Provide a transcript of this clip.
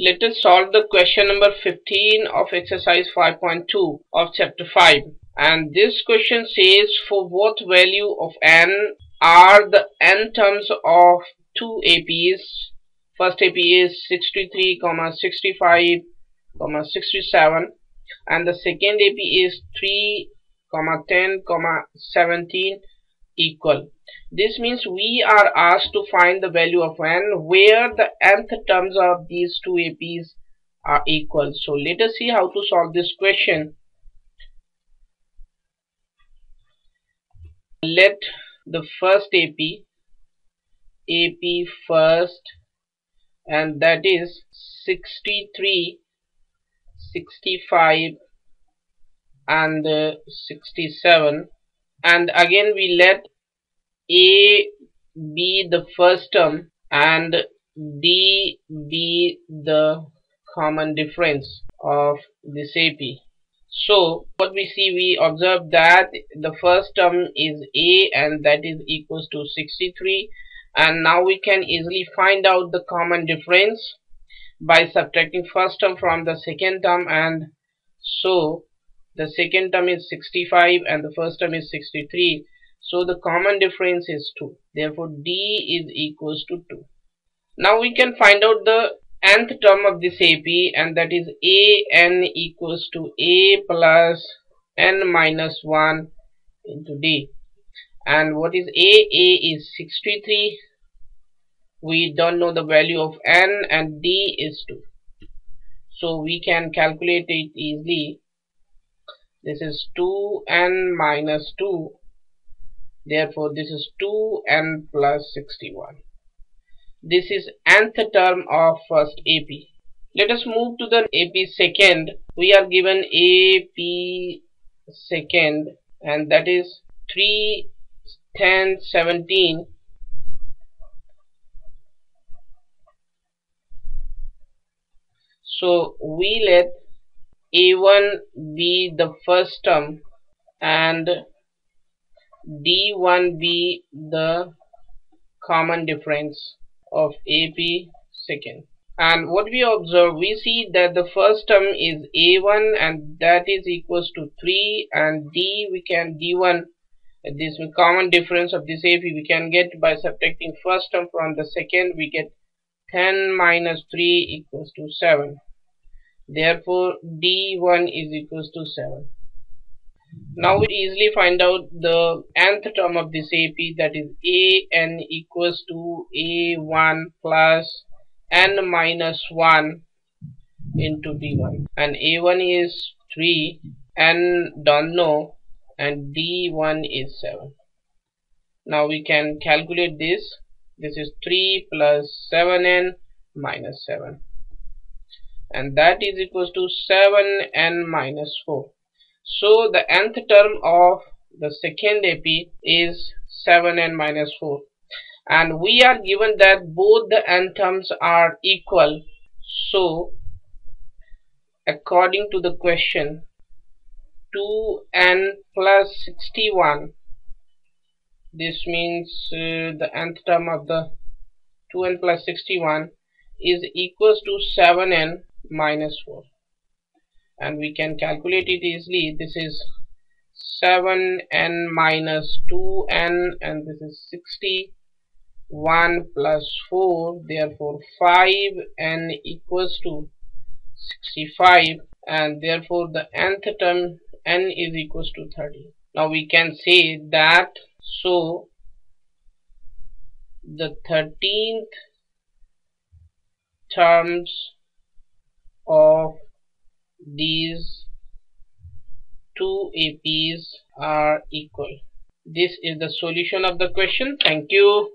Let us solve the question number 15 of exercise 5.2 of chapter 5 and this question says for what value of n are the n terms of two APs first AP is 63 comma 65 comma 67 and the second AP is 3 comma 10 comma 17 equal this means we are asked to find the value of n where the nth terms of these two APs are equal. So let us see how to solve this question. Let the first AP, AP first and that is 63, 65 and uh, 67 and again we let a be the first term and D be the common difference of this AP. So what we see we observe that the first term is A and that is equals to 63 and now we can easily find out the common difference by subtracting first term from the second term and so the second term is 65 and the first term is 63 so the common difference is 2. Therefore D is equals to 2. Now we can find out the nth term of this AP and that is AN equals to A plus N minus 1 into D. And what is A? A is 63. We don't know the value of N and D is 2. So we can calculate it easily. This is 2N minus 2 Therefore, this is 2n plus 61. This is nth term of first AP. Let us move to the AP second. We are given AP second and that is 3, 10, 17. So we let A1 be the first term and D1 be the common difference of AP second. And what we observe we see that the first term is A1 and that is equals to 3 and D we can D1 this common difference of this AP we can get by subtracting first term from the second we get 10 minus 3 equals to 7 therefore D1 is equals to 7 now we easily find out the nth term of this AP that is an equals to a1 plus n minus 1 into d1 and a1 is 3 n don't know and d1 is 7 now we can calculate this. This is 3 plus 7n minus 7 and that is equals to 7n minus 4 so the nth term of the second AP is 7n minus 4 and we are given that both the n terms are equal. So according to the question 2n plus 61 this means uh, the nth term of the 2n plus 61 is equals to 7n minus 4 and we can calculate it easily. This is 7n minus 2n and this is 60 1 plus 4 therefore 5n equals to 65 and therefore the nth term n is equals to 30 now we can say that so the 13th terms of these two APs are equal. This is the solution of the question. Thank you.